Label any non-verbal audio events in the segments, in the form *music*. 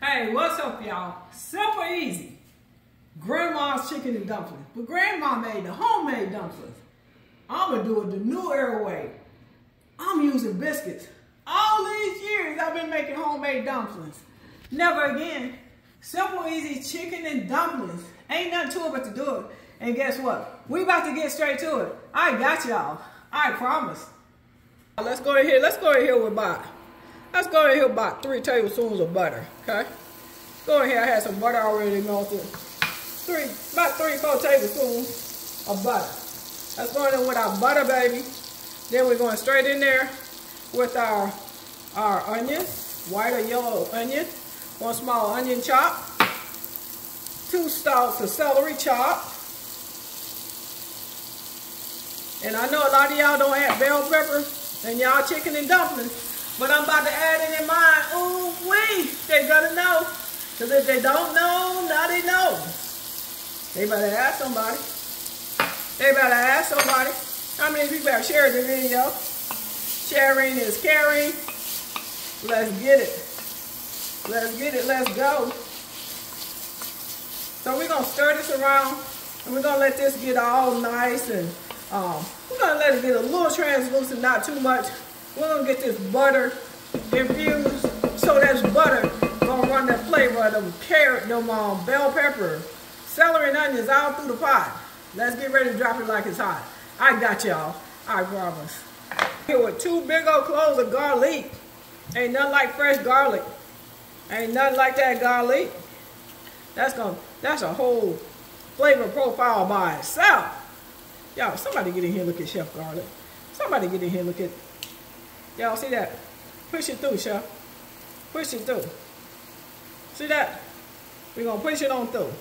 Hey, what's up, y'all? Simple easy. Grandma's chicken and dumplings. But grandma made the homemade dumplings. I'm gonna do it the new era way. I'm using biscuits. All these years I've been making homemade dumplings. Never again. Simple easy chicken and dumplings. Ain't nothing to it but to do it. And guess what? We about to get straight to it. I got y'all. I promise. Let's go in here. Let's go in here with about. Let's go in here about three tablespoons of butter. Okay. Go in here. I had some butter already melted. Three, about three, four tablespoons of butter. Let's go in with our butter, baby. Then we're going straight in there with our our onion, white or yellow onion, one small onion chop, two stalks of celery chop, and I know a lot of y'all don't add bell pepper and y'all chicken and dumplings, but I'm about to add it in mine. Ooh wee, they gotta know. Cause if they don't know, now they know. They better ask somebody. They better ask somebody. How many people have shared the video? Sharing is caring. Let's get it. Let's get it. Let's go. So we're going to stir this around and we're going to let this get all nice and um, we're going to let it get a little translucent, not too much. We're to get this butter infused so that's butter to run that flavor of them carrot, them um, bell pepper, celery and onions all through the pot. Let's get ready to drop it like it's hot. I got y'all. I promise. Here with two big old cloves of garlic. Ain't nothing like fresh garlic. Ain't nothing like that garlic. That's gonna that's a whole flavor profile by itself. Y'all, somebody get in here look at Chef Garlic. Somebody get in here look at y'all see that? Push it through, Chef. Push it through. See that? We're gonna push it on through.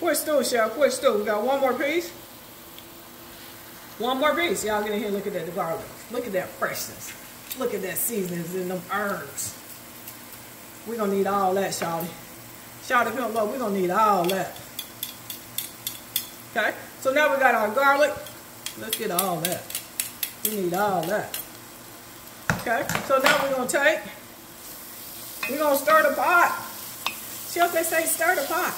Push through, Chef. Push through. We got one more piece. One more piece. Y'all get in here look at that garlic. Look at that freshness. Look at that seasonings and them herbs. We're going to need all that, Shawty. Shawty, come up. We're going to need all that. Okay? So now we got our garlic. Let's get all that. We need all that. Okay? So now we're going to take, we're going to stir the pot. Chef, they say stir the pot.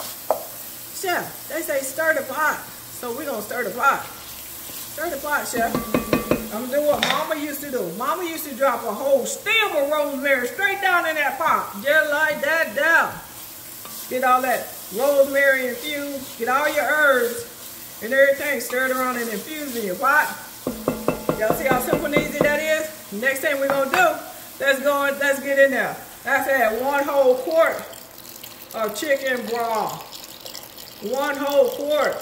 Chef, they say stir the pot. So we're going to stir the pot. Stir the pot, Chef. I'm gonna do what Mama used to do. Mama used to drop a whole stem of rosemary straight down in that pot. Just like that down. Get all that rosemary infused. Get all your herbs and everything stirred around and infused in your pot. Y'all see how simple and easy that is? Next thing we're gonna do, let's go let's get in there. That's it, one whole quart of chicken broth. One whole quart.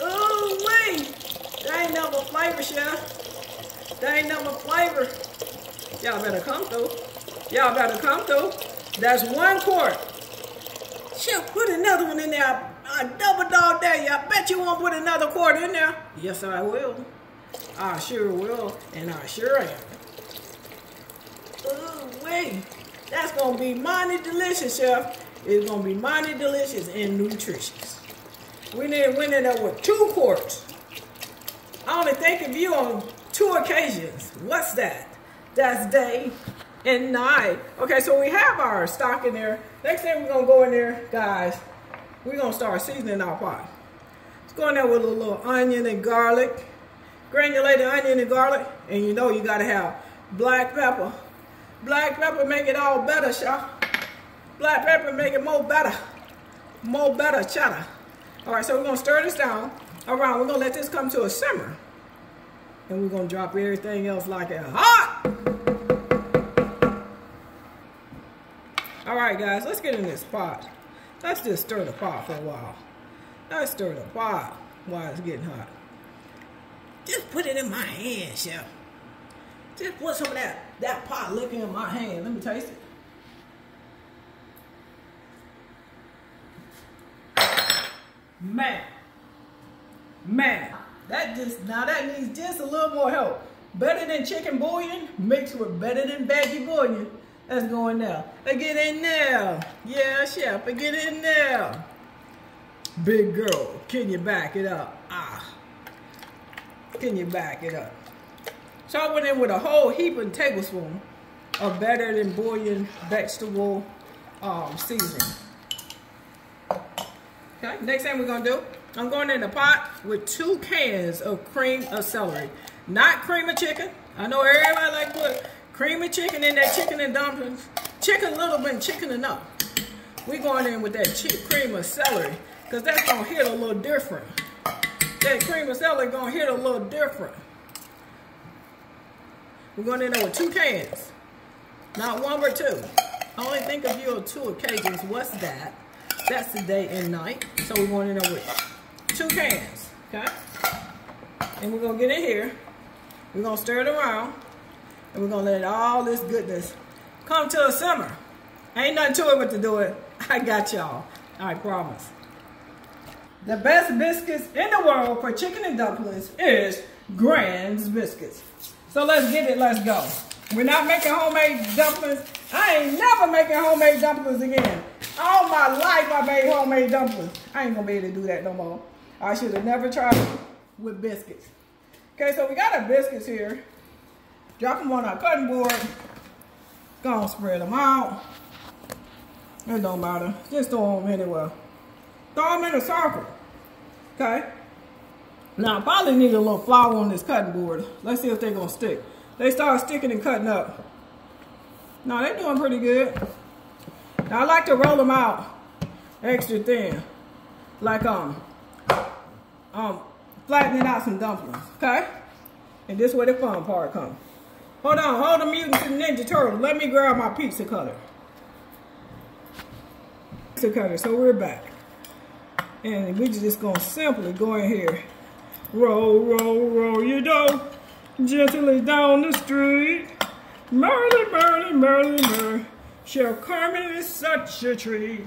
Oh wait! That ain't no flavor, chef. That ain't no flavor. Y'all better come through. Y'all better come through. That's one quart. Chef, put another one in there. I double dog dare you. I bet you won't put another quart in there. Yes, I will. I sure will, and I sure am. Oh wait. That's gonna be mighty delicious, chef. It's gonna be mighty delicious and nutritious. We need win in there with two quarts. I only think of you on two occasions. What's that? That's day and night. Okay, so we have our stock in there. Next thing we're gonna go in there, guys, we're gonna start seasoning our pot. Let's go in there with a little onion and garlic, granulated onion and garlic, and you know you gotta have black pepper. Black pepper make it all better, y'all. Black pepper make it more better. More better cheddar. All right, so we're gonna stir this down around. We're gonna let this come to a simmer. And we're gonna drop everything else like it hot. All right, guys, let's get in this pot. Let's just stir the pot for a while. Let's stir the pot while it's getting hot. Just put it in my hand, chef. Just put some of that, that pot liquor in my hand. Let me taste it. Man. Man. That just, now that needs just a little more help. Better than chicken bouillon, mixed with better than veggie bouillon. Let's go in there. Let's get in there. Yeah, chef, get in there. Big girl, can you back it up? Ah. Can you back it up? So I went in with a whole heap and tablespoon of better than bouillon vegetable um, seasoning. Okay, next thing we're gonna do, I'm going in the pot with two cans of cream of celery. Not cream of chicken. I know everybody like put cream of chicken in that chicken and dumplings. Chicken little bit, chicken enough. We're going in with that cheap cream of celery because that's gonna hit a little different. That cream of celery gonna hit a little different. We're going in there with two cans. Not one but two. I only think of you on two occasions. What's that? That's the day and night. So we're going in there with two cans. Okay? And we're going to get in here. We're going to stir it around. And we're going to let all this goodness come to a simmer. Ain't nothing to it but to do it. *laughs* I got y'all. I promise. The best biscuits in the world for chicken and dumplings is Grands Biscuits. So let's get it, let's go. We're not making homemade dumplings. I ain't never making homemade dumplings again. All my life I made homemade dumplings. I ain't gonna be able to do that no more. I should have never tried it with biscuits. Okay, so we got our biscuits here. Drop them on our cutting board. Gonna spread them out. It don't matter. Just throw them anywhere. Throw them in a circle. Okay? Now, I probably need a little flour on this cutting board. Let's see if they're going to stick. They start sticking and cutting up. Now, they're doing pretty good. Now, I like to roll them out extra thin. Like, um, um, flattening out some dumplings, okay? And this is where the fun part comes. Hold on, hold the mutant Ninja Turtle. Let me grab my pizza cutter. Pizza cutter, so we're back. And we just gonna simply go in here Roll, roll, roll your dough gently down the street. Merrily, merrily, merrily, merrily. Chef Carmen is such a treat.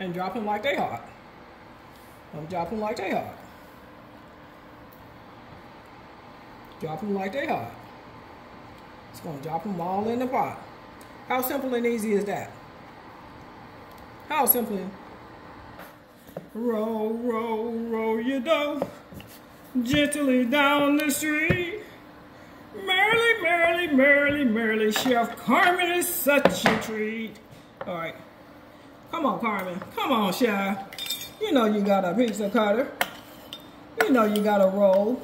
And drop them like they hot. I'm dropping like they hot. Drop them like they hot. It's gonna drop them all in the pot. How simple and easy is that? How simple? Roll, roll, roll your dough gently down the street. Merrily, merrily, merrily, merrily, Chef Carmen is such a treat. All right. Come on, Carmen. Come on, Chef. You know you got a pizza cutter. You know you got a roll.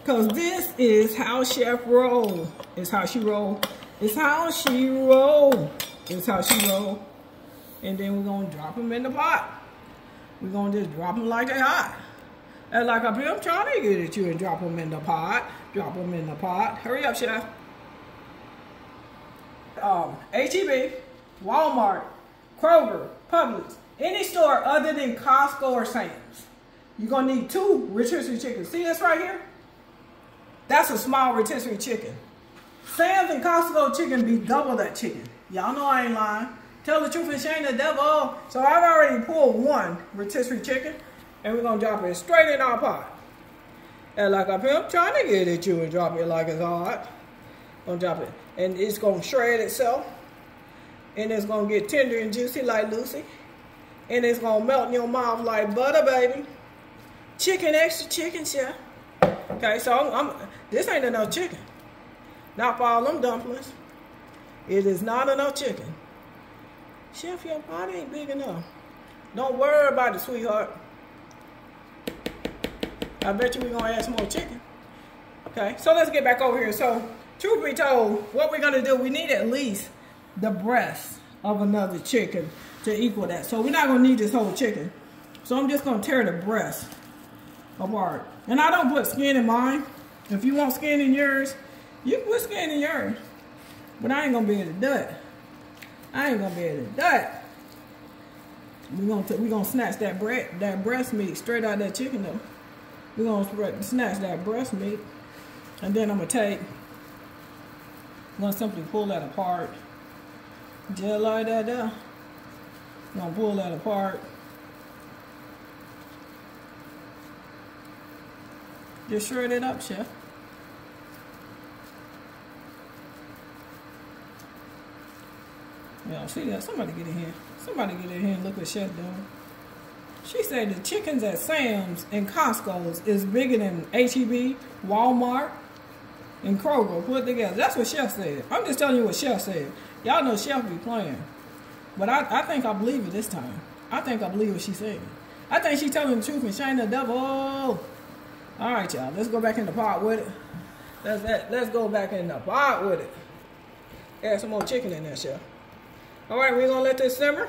Because this is how Chef roll. It's how she roll. It's how she roll. It's how she roll. And then we're going to drop them in the pot. We're going to just drop them like they hot. And like I'm trying to get at you and drop them in the pot. Drop them in the pot. Hurry up, chef. Um, HEB, Walmart, Kroger, Publix, any store other than Costco or Sam's. You're gonna need two rotisserie chickens. See this right here? That's a small rotisserie chicken. Sam's and Costco chicken be double that chicken. Y'all know I ain't lying. Tell the truth and shame the devil. So I've already pulled one rotisserie chicken and we're gonna drop it straight in our pot. And like I'm trying to get at you and drop it like it's hard. Gonna drop it. And it's gonna shred itself. And it's gonna get tender and juicy like Lucy. And it's gonna melt in your mouth like butter, baby. Chicken, extra chicken, chef. Okay, so I'm, I'm, this ain't enough chicken. Not for all them dumplings. It is not enough chicken. Chef, your pot ain't big enough. Don't worry about it, sweetheart. I bet you we're gonna add some more chicken. Okay, so let's get back over here. So, truth be told, what we're gonna do, we need at least the breast of another chicken to equal that. So we're not gonna need this whole chicken. So I'm just gonna tear the breast apart. And I don't put skin in mine. If you want skin in yours, you skin in yours. But I ain't gonna be able to do it. I ain't gonna be able to do it. We're gonna, we gonna snatch that bread, that breast meat straight out of that chicken though. We're to snatch that breast meat. And then I'm to take, I'm to simply pull that apart. Just like that there. I'm to pull that apart. Just shred it up, chef. Y'all see that? Somebody get in here. Somebody get in here and look what chef doing. She said the chickens at Sam's and Costco's is bigger than HEB, Walmart, and Kroger put together. That's what Chef said. I'm just telling you what Chef said. Y'all know Chef be playing. But I, I think I believe it this time. I think I believe what she said. I think she's telling the truth and shining the devil. All right, y'all. Let's go back in the pot with it. Let's, let, let's go back in the pot with it. Add some more chicken in there, Chef. All right, we're to let this simmer.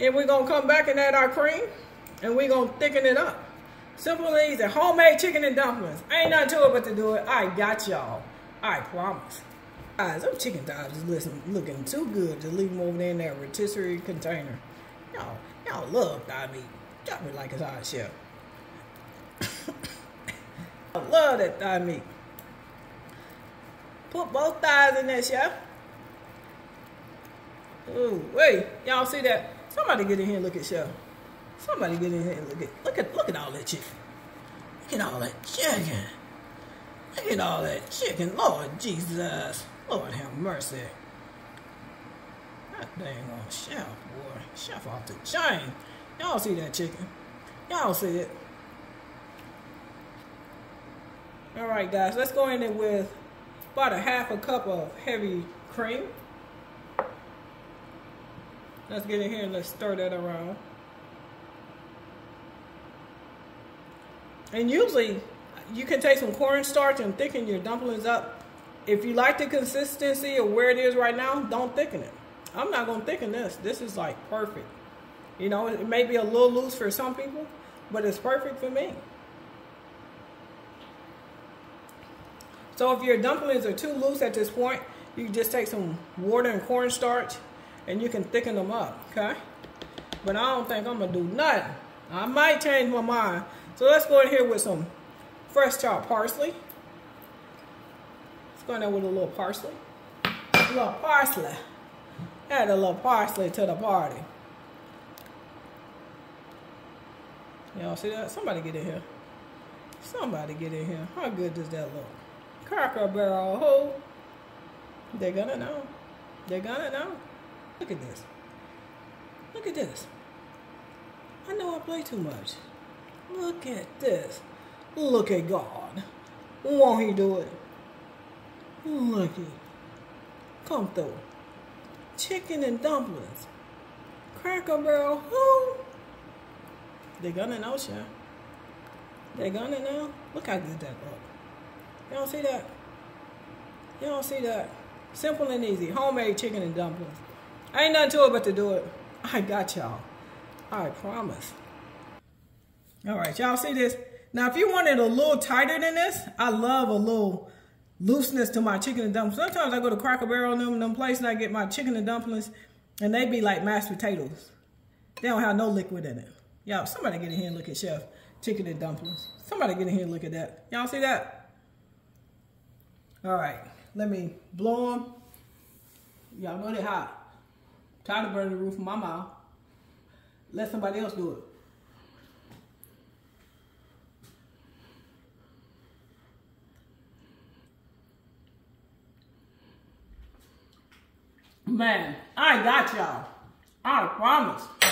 And we're to come back and add our cream. And we're to thicken it up. Simple and easy. Homemade chicken and dumplings. Ain't nothing to it but to do it. I got y'all. I promise. Guys, them chicken thighs is listen, looking too good to leave them over there in that rotisserie container. Y'all, y'all love thigh meat. Me like it's hot chef. *coughs* I love that thigh meat. Put both thighs in there, chef. Ooh, wait, y'all see that? Somebody get in here and look at chef. Somebody get in here and look at look at look at all that chicken. Look at all that chicken. Look at all that chicken. Lord Jesus. Lord have mercy. That dang on chef, boy. Chef off the chain. Y'all see that chicken? Y'all see it? All right, guys. Let's go in there with about a half a cup of heavy cream. Let's get in here and let's stir that around. And usually, you can take some cornstarch and thicken your dumplings up. If you like the consistency of where it is right now, don't thicken it. I'm not going to thicken this. This is like perfect. You know, it may be a little loose for some people, but it's perfect for me. So if your dumplings are too loose at this point, you just take some water and cornstarch and you can thicken them up, okay? But I don't think I'm to do nothing. I might change my mind. So let's go in here with some fresh chopped parsley. Let's go in there with a little parsley. A little parsley. Add a little parsley to the party. Y'all see that? Somebody get in here. Somebody get in here. How good does that look? Cracker Barrel who? They're gonna know. They're gonna know. Look at this. Look at this. I know I play too much. Look at this. Look at God. Won't he do it? Looky. Come through. Chicken and dumplings. Cracker Barrel who? They're gonna know, Chef. They're gonna know. Look how good that look. Don't see that? You don't see that? Simple and easy. Homemade chicken and dumplings. Ain't nothing to it but to do it. I got y'all. I promise. All right, y'all see this? Now, if you want it a little tighter than this, I love a little looseness to my chicken and dumplings. Sometimes I go to Cracker Barrel and them, them place and I get my chicken and dumplings and they be like mashed potatoes. They don't have no liquid in it. Y'all, somebody get in here and look at Chef chicken and dumplings. Somebody get in here and look at that. Y'all see that? All right, let me blow them. Y'all know they're hot. Tired of burning the roof of my mouth. Let somebody else do it. Man, I got y'all. I promise.